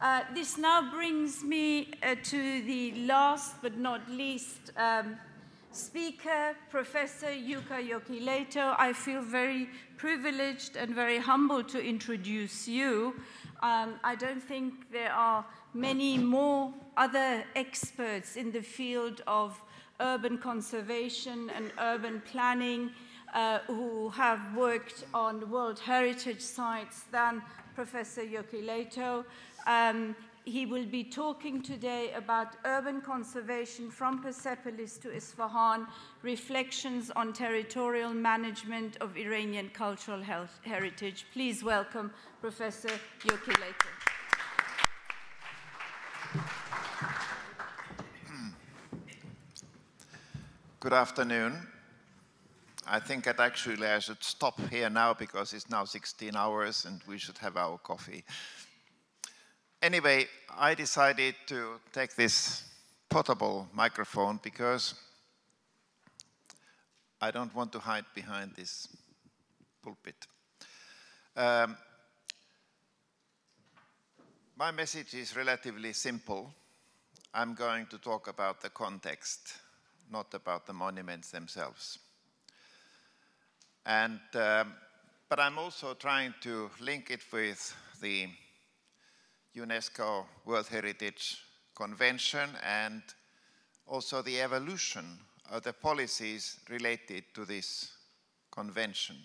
Uh, this now brings me uh, to the last but not least um, speaker, Professor Jukka Jokilehto. I feel very privileged and very humbled to introduce you. Um, I don't think there are many more other experts in the field of urban conservation and urban planning uh, who have worked on World Heritage sites than Professor Jokilehto. Um, he will be talking today about urban conservation from Persepolis to Isfahan, reflections on territorial management of Iranian cultural heritage. Please welcome Professor Jokilehto. Good afternoon. I think that actually I should stop here now because it's now 16 hours and we should have our coffee. Anyway, I decided to take this portable microphone because I don't want to hide behind this pulpit. Um, my message is relatively simple. I'm going to talk about the context, not about the monuments themselves. And, um, but I'm also trying to link it with the UNESCO World Heritage Convention and also the evolution of the policies related to this convention.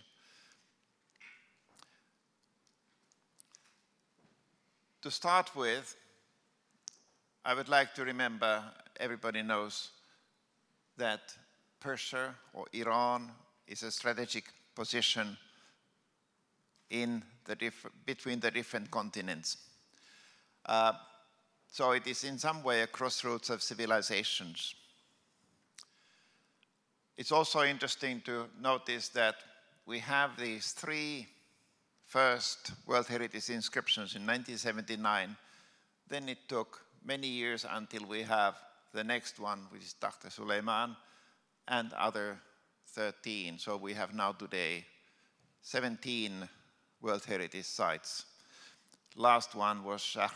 To start with, I would like to remember everybody knows that Persia or Iran is a strategic position in the between the different continents. Uh, so it is in some way a crossroads of civilizations. It's also interesting to notice that we have these three first World Heritage inscriptions in 1979. Then it took many years until we have the next one, which is Dr. Suleiman, and other 13. So we have now today 17 World Heritage sites. Last one was Shahr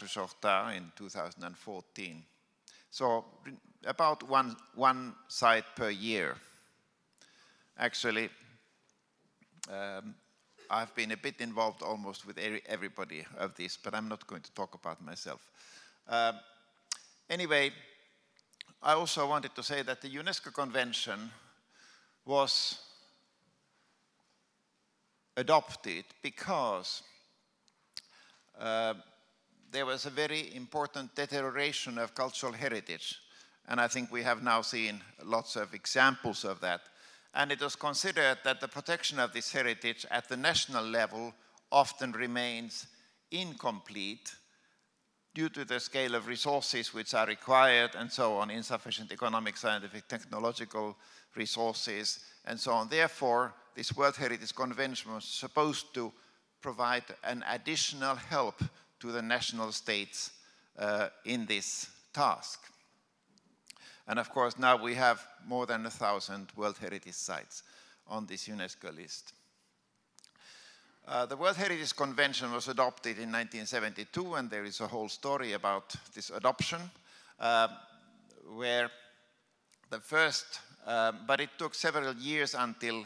in 2014. So about one, one site per year. Actually, um, I've been a bit involved almost with everybody of this, but I'm not going to talk about myself. Um, anyway, I also wanted to say that the UNESCO Convention was adopted because uh, there was a very important deterioration of cultural heritage. And I think we have now seen lots of examples of that. And it was considered that the protection of this heritage at the national level often remains incomplete due to the scale of resources which are required and so on, insufficient economic, scientific, technological resources and so on. Therefore, this World Heritage Convention was supposed to provide an additional help to the national states uh, in this task. And of course, now we have more than a thousand World Heritage sites on this UNESCO list. Uh, the World Heritage Convention was adopted in 1972, and there is a whole story about this adoption, uh, where the first, um, but it took several years until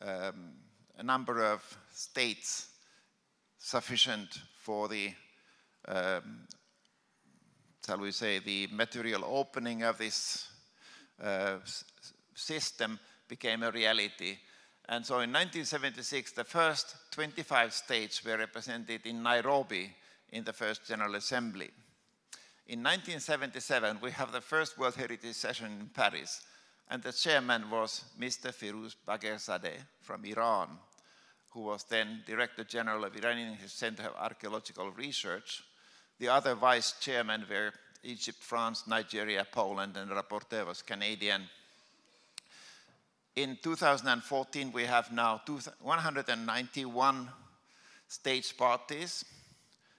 um, a number of states sufficient for the, um, shall we say, the material opening of this uh, system became a reality. And so in 1976, the first 25 states were represented in Nairobi in the first General Assembly. In 1977, we have the first World Heritage Session in Paris, and the chairman was Mr. Firuz Bagherzadeh from Iran who was then Director General of Iranian Center of Archaeological Research. The other vice chairmen were Egypt, France, Nigeria, Poland, and the rapporteur was Canadian. In 2014, we have now 191 state parties,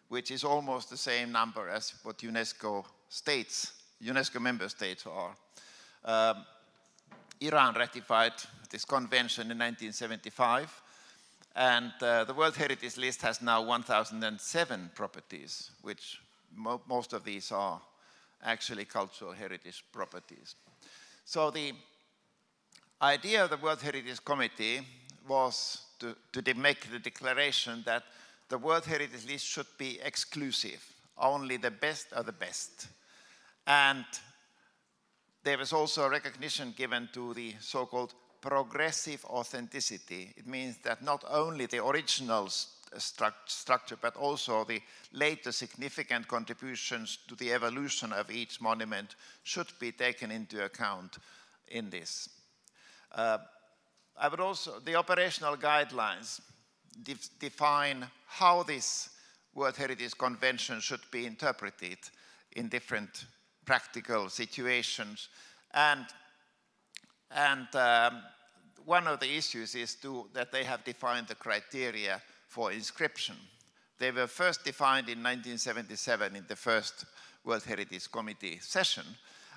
which is almost the same number as what UNESCO states, UNESCO member states are. Um, Iran ratified this convention in 1975, and uh, the World Heritage List has now 1,007 properties, which mo most of these are actually cultural heritage properties. So the idea of the World Heritage Committee was to, to make the declaration that the World Heritage List should be exclusive. Only the best are the best. And there was also a recognition given to the so-called progressive authenticity. It means that not only the original stru structure, but also the later significant contributions to the evolution of each monument should be taken into account in this. Uh, I would also, the operational guidelines define how this World Heritage Convention should be interpreted in different practical situations. And, and um, one of the issues is to, that they have defined the criteria for inscription. They were first defined in 1977 in the first World Heritage Committee session.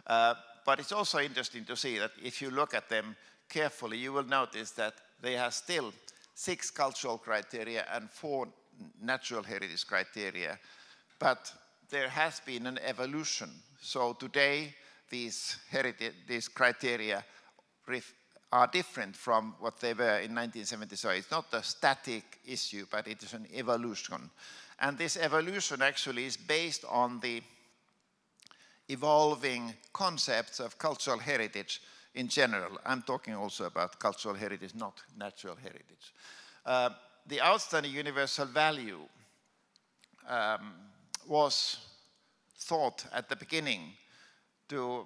Uh, but it's also interesting to see that if you look at them carefully, you will notice that they have still six cultural criteria and four natural heritage criteria. But there has been an evolution. So today, these, heritage, these criteria are different from what they were in 1970. So it's not a static issue, but it is an evolution. And this evolution actually is based on the evolving concepts of cultural heritage in general. I'm talking also about cultural heritage, not natural heritage. Uh, the outstanding universal value um, was thought at the beginning to,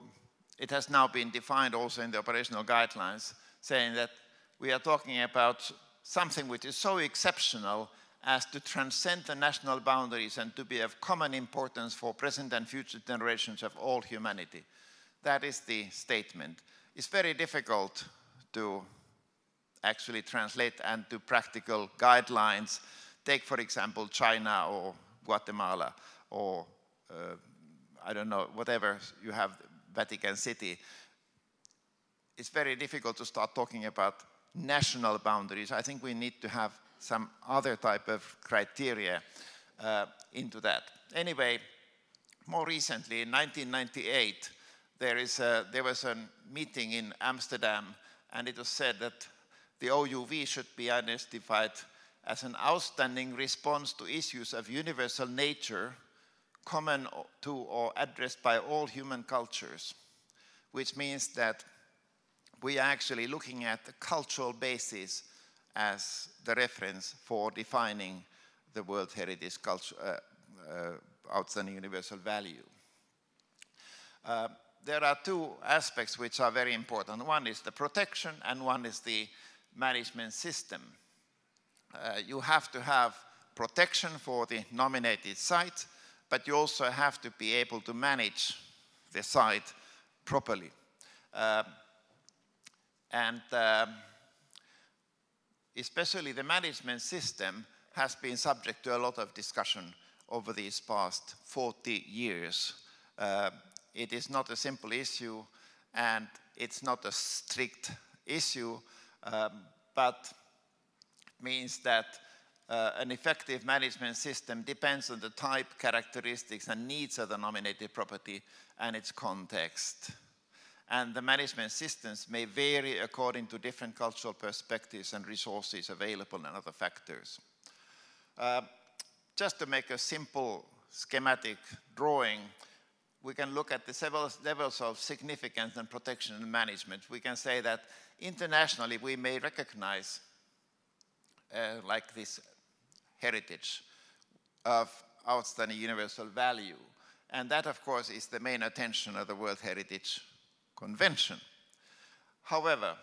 it has now been defined also in the operational guidelines, saying that we are talking about something which is so exceptional as to transcend the national boundaries and to be of common importance for present and future generations of all humanity. That is the statement. It's very difficult to actually translate and to practical guidelines. Take, for example, China or Guatemala or, uh, I don't know, whatever you have, Vatican City. It's very difficult to start talking about national boundaries. I think we need to have some other type of criteria uh, into that. Anyway, more recently, in 1998, there, is a, there was a meeting in Amsterdam, and it was said that the OUV should be identified as an outstanding response to issues of universal nature common to or addressed by all human cultures, which means that we are actually looking at the cultural basis as the reference for defining the World Heritage culture, uh, uh, Outstanding Universal Value. Uh, there are two aspects which are very important. One is the protection and one is the management system. Uh, you have to have protection for the nominated site, but you also have to be able to manage the site properly. Uh, and um, especially the management system has been subject to a lot of discussion over these past 40 years. Uh, it is not a simple issue and it's not a strict issue, um, but means that uh, an effective management system depends on the type, characteristics, and needs of the nominated property and its context and the management systems may vary according to different cultural perspectives and resources available and other factors. Uh, just to make a simple schematic drawing, we can look at the several levels of significance and protection and management. We can say that internationally we may recognize uh, like this heritage of outstanding universal value. And that, of course, is the main attention of the World Heritage convention. However,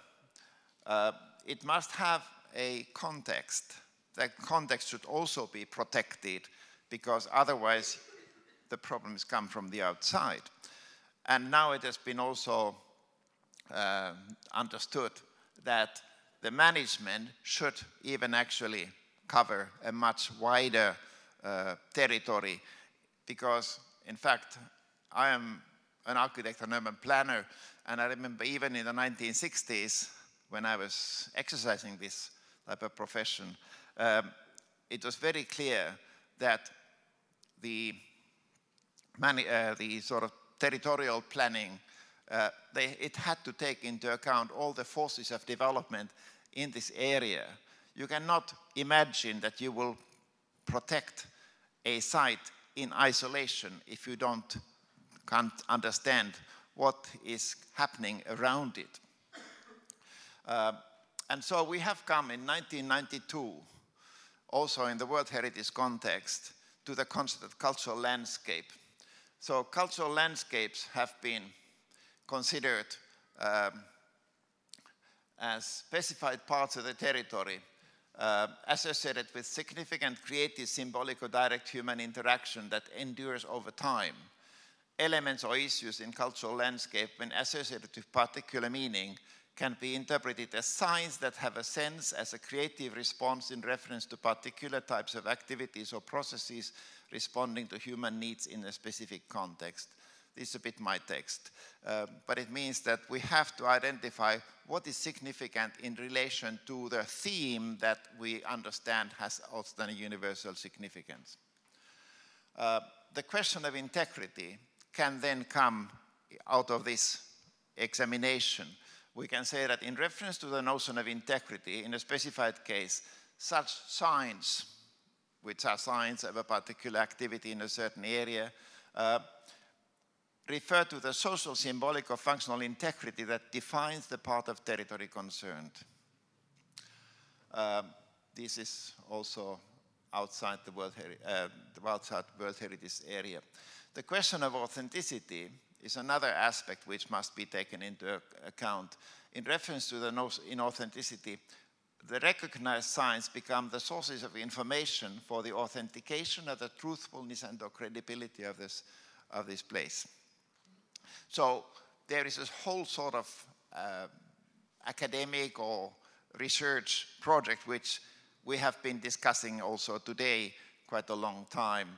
uh, it must have a context. That context should also be protected because otherwise the problems come from the outside. And now it has been also uh, understood that the management should even actually cover a much wider uh, territory because, in fact, I am an architect and urban planner. And I remember even in the 1960s, when I was exercising this type of profession, um, it was very clear that the uh, the sort of territorial planning, uh, they, it had to take into account all the forces of development in this area. You cannot imagine that you will protect a site in isolation if you don't can't understand what is happening around it. Uh, and so we have come in 1992, also in the World Heritage context, to the concept of cultural landscape. So cultural landscapes have been considered um, as specified parts of the territory uh, associated with significant creative, symbolic, or direct human interaction that endures over time. Elements or issues in cultural landscape, when associated with particular meaning, can be interpreted as signs that have a sense as a creative response in reference to particular types of activities or processes responding to human needs in a specific context. This is a bit my text, uh, but it means that we have to identify what is significant in relation to the theme that we understand has a universal significance. Uh, the question of integrity can then come out of this examination. We can say that in reference to the notion of integrity, in a specified case, such signs, which are signs of a particular activity in a certain area, uh, refer to the social, symbolic, or functional integrity that defines the part of territory concerned. Uh, this is also outside the World, Heri uh, outside World Heritage area. The question of authenticity is another aspect which must be taken into account. In reference to the inauthenticity, the recognized signs become the sources of information for the authentication of the truthfulness and the credibility of this, of this place. So there is this whole sort of uh, academic or research project which we have been discussing also today quite a long time.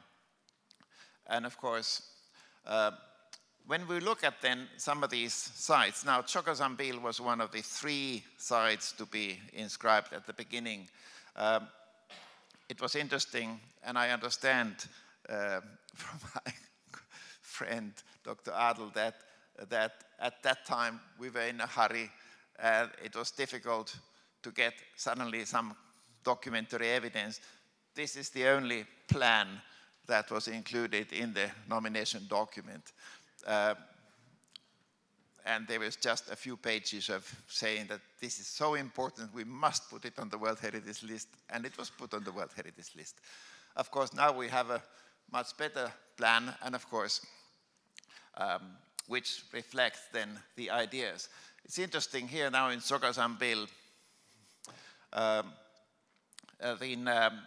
And of course, uh, when we look at then some of these sites, now Chogha Zanbil was one of the three sites to be inscribed at the beginning. Um, it was interesting, and I understand uh, from my friend Dr. Adel that, that at that time we were in a hurry and it was difficult to get suddenly some documentary evidence. This is the only plan that was included in the nomination document. Uh, and there was just a few pages of saying that this is so important, we must put it on the World Heritage List, and it was put on the World Heritage List. Of course, now we have a much better plan, and of course, um, which reflects then the ideas. It's interesting here now in Chogha Zanbil, um, uh, in, um,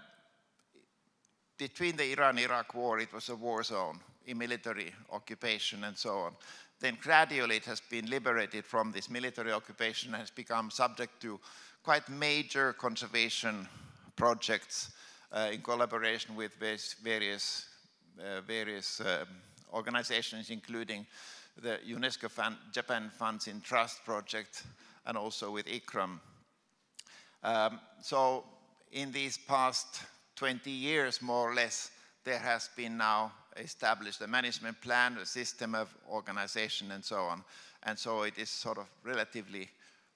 between the Iran-Iraq war, it was a war zone a military occupation and so on. Then gradually it has been liberated from this military occupation and has become subject to quite major conservation projects uh, in collaboration with various, uh, various um, organizations, including the UNESCO Fund, Japan Funds in Trust project and also with ICCROM. Um, so in these past 20 years, more or less, there has been now established a management plan, a system of organization and so on. And so it is sort of relatively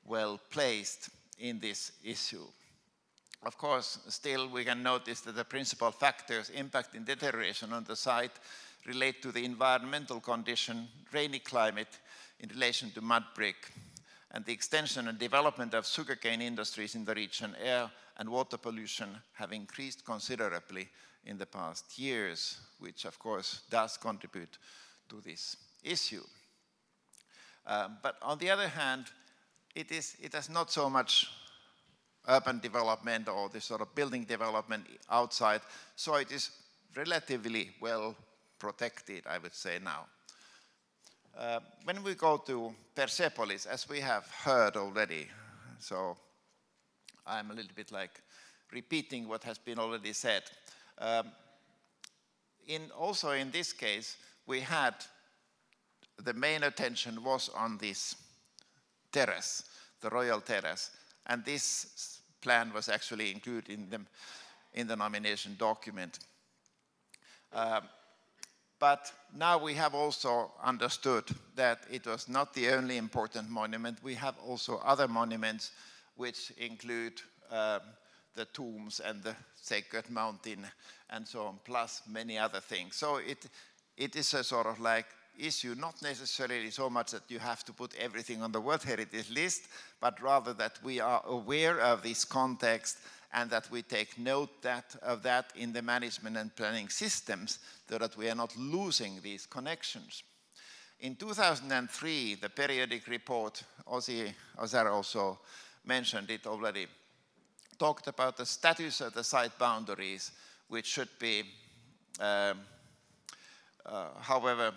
well placed in this issue. Of course, still we can notice that the principal factors impacting deterioration on the site relate to the environmental condition, rainy climate in relation to mud brick, and the extension and development of sugarcane industries in the region, air and water pollution have increased considerably in the past years, which of course does contribute to this issue. Uh, but on the other hand, it, is, it has not so much urban development or this sort of building development outside, so it is relatively well protected, I would say now. Uh, when we go to Persepolis, as we have heard already, so I'm a little bit like repeating what has been already said. Um, in, also in this case, we had the main attention was on this terrace, the royal terrace, and this plan was actually included in the, in the nomination document. Um, But now we have also understood that it was not the only important monument. We have also other monuments which include um, the tombs and the sacred mountain and so on, plus many other things. So it, it is a sort of like issue, not necessarily so much that you have to put everything on the World Heritage List, but rather that we are aware of this context and that we take note that, of that in the management and planning systems so that we are not losing these connections. In 2003, the periodic report, Ozzy also mentioned it already, talked about the status of the site boundaries, which should be, um, uh, however,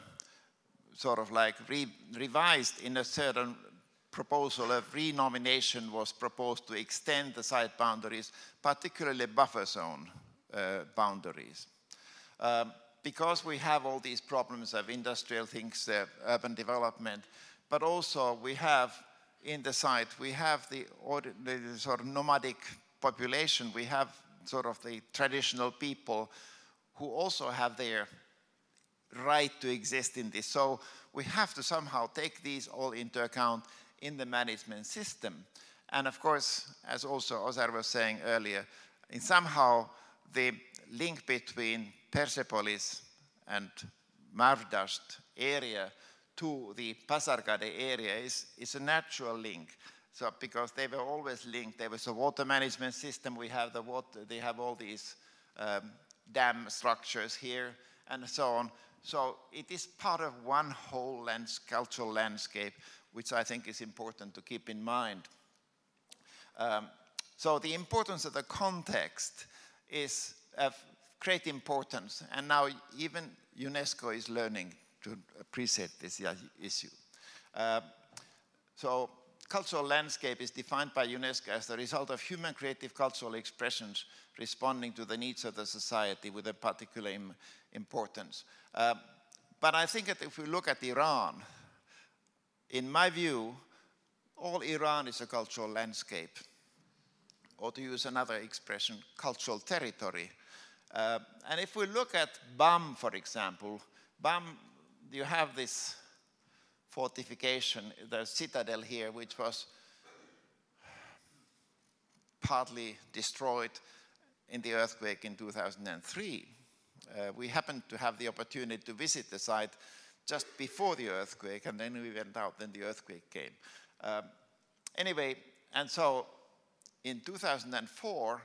sort of like re revised in a certain proposal of renomination was proposed to extend the site boundaries, particularly buffer zone uh, boundaries. Um, because we have all these problems of industrial things, uh, urban development, but also we have in the site, we have the, the sort of nomadic population, we have sort of the traditional people who also have their right to exist in this. So we have to somehow take these all into account in the management system. And of course, as also Ozar was saying earlier, in somehow the link between Persepolis and Marvdasht area to the Pasargadae area is, is a natural link. So because they were always linked, there was a water management system. We have the water. They have all these um, dam structures here and so on. So it is part of one whole lands cultural landscape, which I think is important to keep in mind. Um, so the importance of the context is of great importance, and now even UNESCO is learning to appreciate this issue. Uh, so cultural landscape is defined by UNESCO as the result of human creative cultural expressions responding to the needs of the society with a particular Im importance. Uh, but I think that if we look at Iran, in my view, all Iran is a cultural landscape, or to use another expression, cultural territory. Uh, and if we look at BAM, for example, BAM, you have this fortification, the citadel here, which was partly destroyed in the earthquake in 2003. Uh, we happened to have the opportunity to visit the site just before the earthquake, and then we went out, then the earthquake came. Um, anyway, and so in 2004,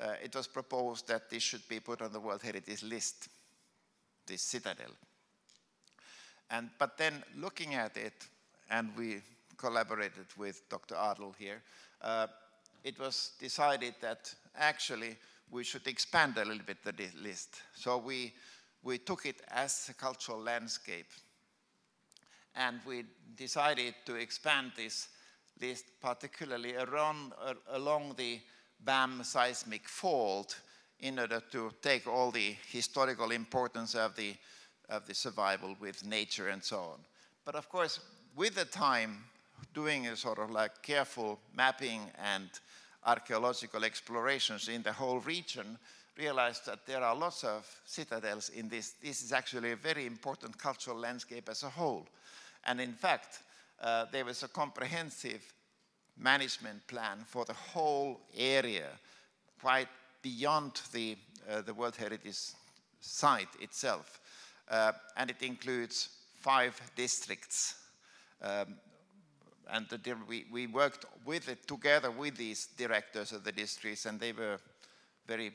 uh, it was proposed that this should be put on the World Heritage List, this citadel. And, but then looking at it, and we collaborated with Dr. Adel here, uh, it was decided that actually we should expand a little bit the list. So we, we took it as a cultural landscape. And we decided to expand this list particularly around, uh, along the BAM seismic fault in order to take all the historical importance of the, of the survival with nature and so on. But of course, with the time, doing a sort of like careful mapping and archaeological explorations in the whole region realized that there are lots of citadels in this. This is actually a very important cultural landscape as a whole. And in fact, uh, there was a comprehensive management plan for the whole area, quite beyond the, uh, the World Heritage Site itself. Uh, and it includes five districts um, and the, we, we worked with it together with these directors of the districts, and they were very,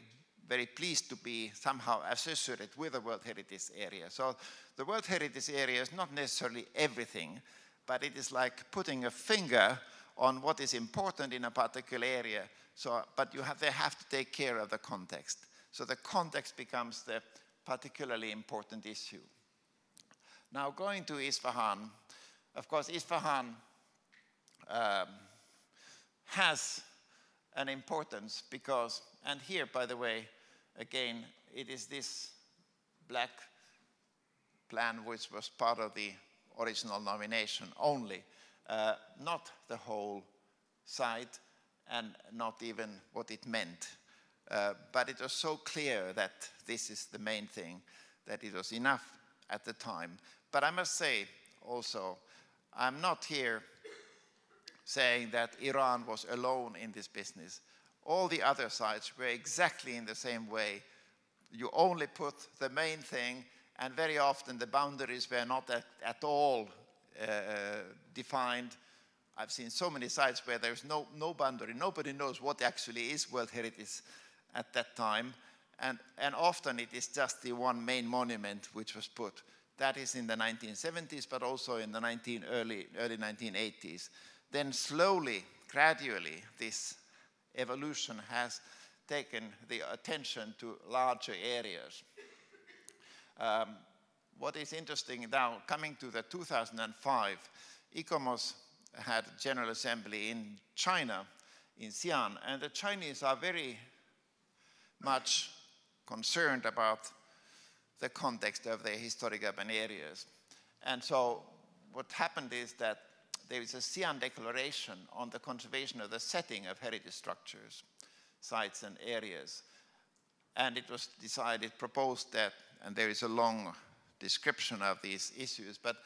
very pleased to be somehow associated with the World Heritage Area. So the World Heritage Area is not necessarily everything, but it is like putting a finger on what is important in a particular area. So, but you have, they have to take care of the context. So the context becomes the particularly important issue. Now going to Isfahan, of course, Isfahan um, has an importance because, and here, by the way, again, it is this black plan which was part of the original nomination only, uh, not the whole site and not even what it meant. Uh, but it was so clear that this is the main thing that it was enough at the time. But I must say also, I'm not here saying that Iran was alone in this business. All the other sites were exactly in the same way. You only put the main thing, and very often the boundaries were not at, at all uh, defined. I've seen so many sites where there's no, no boundary. Nobody knows what actually is World Heritage at that time. And, and often it is just the one main monument which was put. That is in the 1970s, but also in the 19 early, early 1980s. Then slowly, gradually, this evolution has taken the attention to larger areas. Um, what is interesting now, coming to the 2005, ICOMOS had General Assembly in China, in Xi'an, and the Chinese are very much concerned about the context of their historic urban areas. And so what happened is that there is a Xi'an declaration on the conservation of the setting of heritage structures, sites and areas. And it was decided, proposed that, and there is a long description of these issues, but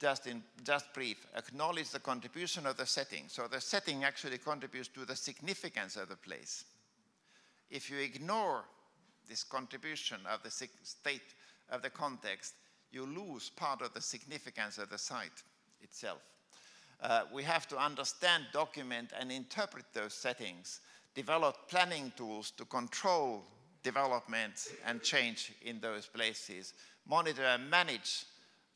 just in just brief, acknowledge the contribution of the setting. So the setting actually contributes to the significance of the place. If you ignore this contribution of the state of the context, you lose part of the significance of the site itself. Uh, we have to understand, document, and interpret those settings, develop planning tools to control development and change in those places, monitor and manage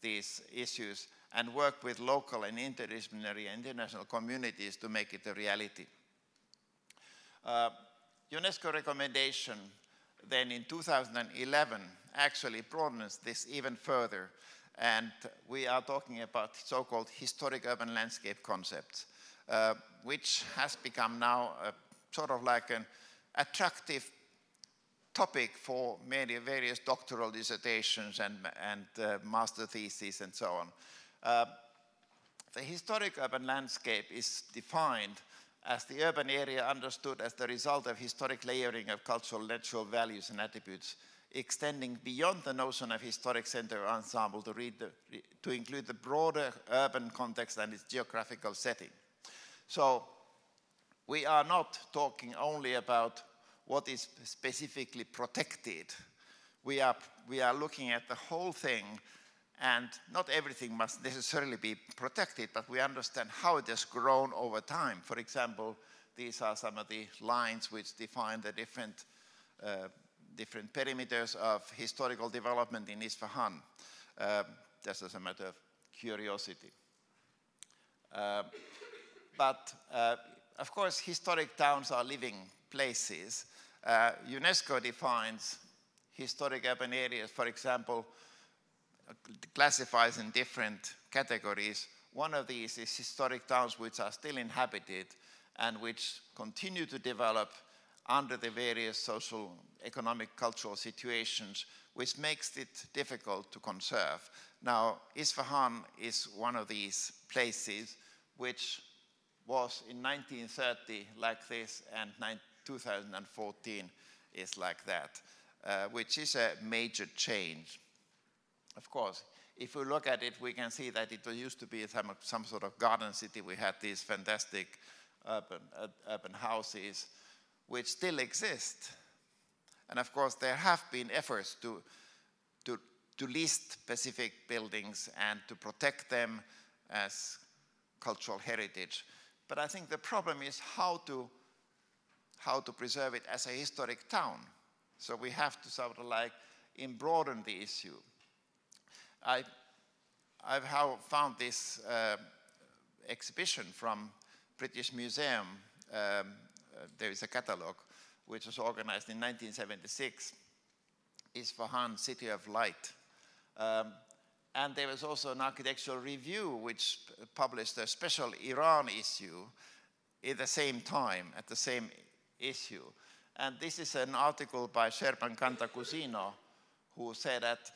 these issues, and work with local and interdisciplinary and international communities to make it a reality. Uh, UNESCO recommendation then in 2011 actually broadens this even further and we are talking about so-called historic urban landscape concepts, uh, which has become now a, sort of like an attractive topic for many various doctoral dissertations and, and uh, master theses and so on. Uh, the historic urban landscape is defined as the urban area understood as the result of historic layering of cultural natural values and attributes extending beyond the notion of historic center ensemble to, the, to include the broader urban context and its geographical setting. So we are not talking only about what is specifically protected. We are, we are looking at the whole thing and not everything must necessarily be protected, but we understand how it has grown over time. For example, these are some of the lines which define the different uh, different perimeters of historical development in Isfahan, uh, just as a matter of curiosity. Uh, but uh, of course, historic towns are living places. Uh, UNESCO defines historic urban areas, for example, classifies in different categories. One of these is historic towns which are still inhabited and which continue to develop under the various social, economic, cultural situations, which makes it difficult to conserve. Now, Isfahan is one of these places which was in 1930 like this, and 2014 is like that, uh, which is a major change. Of course, if we look at it, we can see that it used to be some, some sort of garden city. We had these fantastic urban, uh, urban houses which still exist. And of course, there have been efforts to, to, to list specific buildings and to protect them as cultural heritage. But I think the problem is how to, how to preserve it as a historic town. So we have to sort of like broaden the issue. I, I've found this uh, exhibition from British Museum um, there is a catalog which was organized in 1976, Isfahan City of Light. Um, and there was also an architectural review which published a special Iran issue at the same time, at the same issue. And this is an article by Sherban Cantacuzino, who said that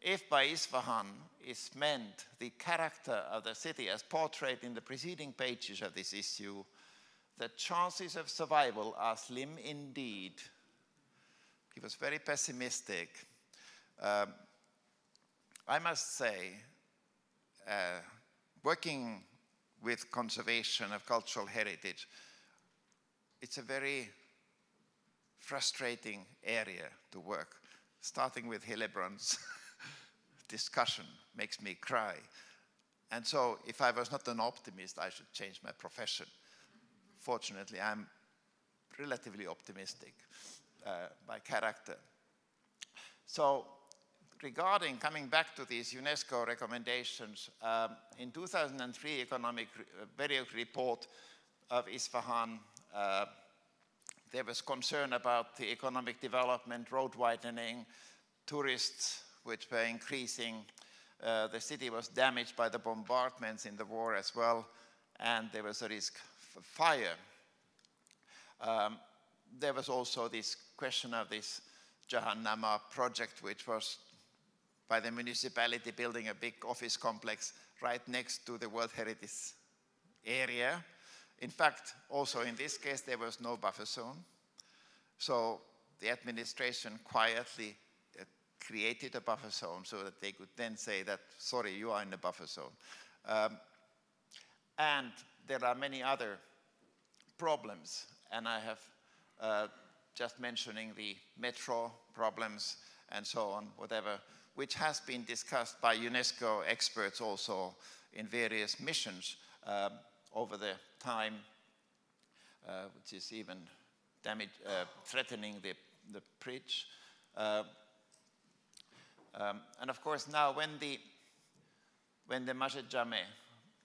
if by Isfahan is meant the character of the city as portrayed in the preceding pages of this issue, the chances of survival are slim indeed. He was very pessimistic. Um, I must say, uh, working with conservation of cultural heritage, it's a very frustrating area to work. Starting with Hillenbrand's discussion makes me cry. And so, if I was not an optimist, I should change my profession. Fortunately, I'm relatively optimistic uh, by character. So, regarding coming back to these UNESCO recommendations, um, in 2003 economic re uh, report of Isfahan, uh, there was concern about the economic development, road widening, tourists which were increasing. Uh, the city was damaged by the bombardments in the war as well, and there was a risk fire. Um, there was also this question of this Jahannama project, which was by the municipality building a big office complex right next to the World Heritage area. In fact, also in this case, there was no buffer zone. So the administration quietly uh, created a buffer zone so that they could then say that, sorry, you are in the buffer zone. Um, and there are many other problems, and I have uh, just mentioning the metro problems and so on, whatever which has been discussed by UNESCO experts also in various missions uh, over the time, uh, which is even damage, uh, threatening the, the bridge. Uh, um, and of course, now when the, when the Masjid Jame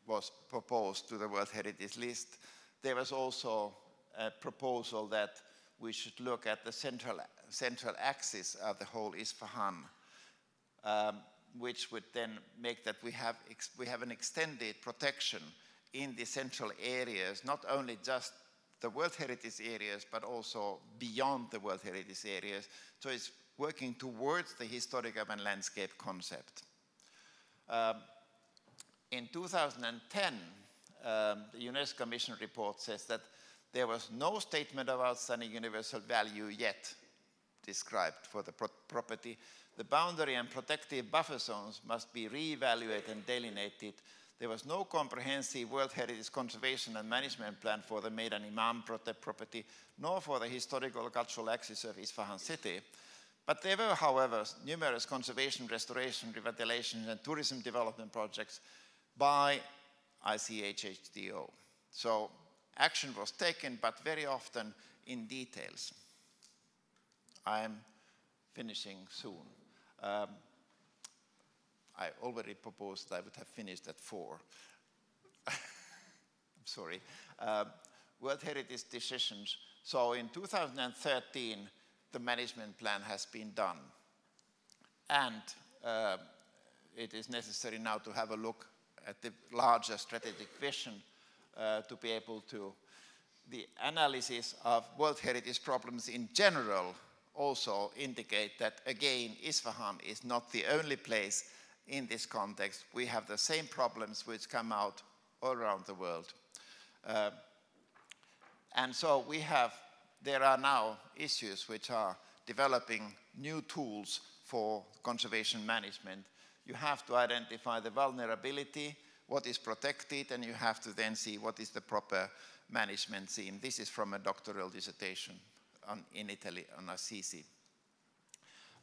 was proposed to the World Heritage List, there was also a proposal that we should look at the central, central axis of the whole Isfahan um, which would then make that we have, we have an extended protection in the central areas, not only just the World Heritage areas, but also beyond the World Heritage areas. So it's working towards the historic urban landscape concept. Um, in 2010, um, the UNESCO Commission report says that there was no statement of outstanding universal value yet described for the pro property, the boundary and protective buffer zones must be re-evaluated and delineated. There was no comprehensive World Heritage Conservation and Management Plan for the Maidan Imam property, nor for the historical cultural axis of Isfahan city. But there were, however, numerous conservation, restoration, revitalization, and tourism development projects by ICHHTO. So action was taken, but very often in details. I'm finishing soon. Um, I already proposed I would have finished at four. I'm sorry. Uh, World Heritage decisions. So in 2013, the management plan has been done. And uh, it is necessary now to have a look at the larger strategic vision uh, to be able to the analysis of World Heritage problems in general also indicate that, again, Isfahan is not the only place in this context. We have the same problems which come out all around the world. Uh, and so we have, there are now issues which are developing new tools for conservation management. You have to identify the vulnerability, what is protected, and you have to then see what is the proper management scheme. This is from a doctoral dissertation on, in Italy on Assisi.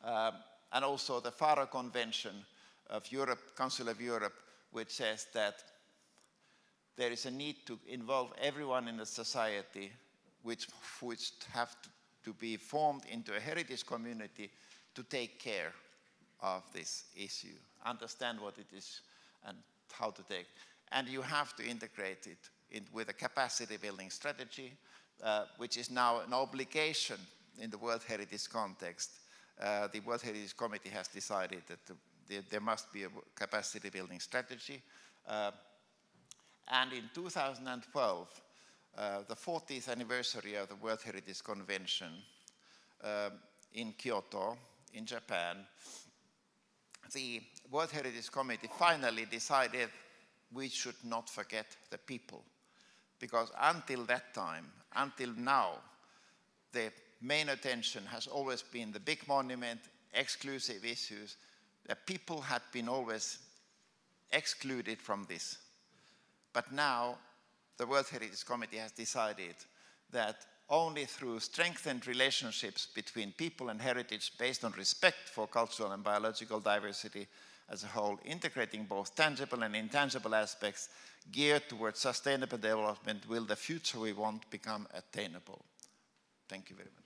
Um, and also the Faro Convention of Europe, Council of Europe, which says that there is a need to involve everyone in the society which, which have to, to be formed into a heritage community to take care of this issue, understand what it is and how to take. And you have to integrate it in, with a capacity building strategy, uh, which is now an obligation in the World Heritage context. Uh, the World Heritage Committee has decided that the, the, there must be a capacity building strategy. Uh, and in 2012, uh, the 40th anniversary of the World Heritage Convention uh, in Kyoto, in Japan, the World Heritage Committee finally decided we should not forget the people. Because until that time, until now, the main attention has always been the big monument, exclusive issues, The people had been always excluded from this. But now the World Heritage Committee has decided that only through strengthened relationships between people and heritage based on respect for cultural and biological diversity as a whole, integrating both tangible and intangible aspects geared towards sustainable development will the future we want become attainable. Thank you very much.